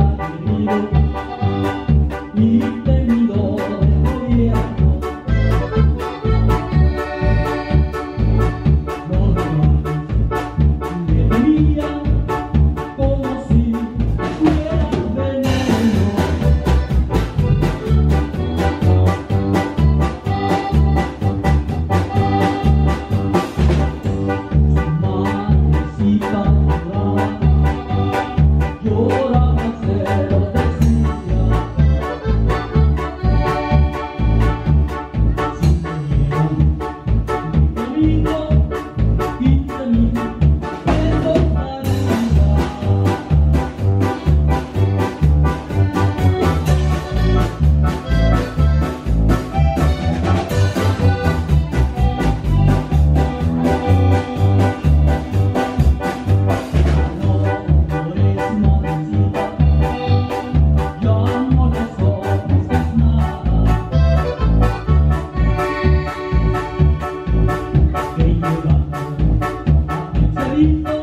love. Thank you.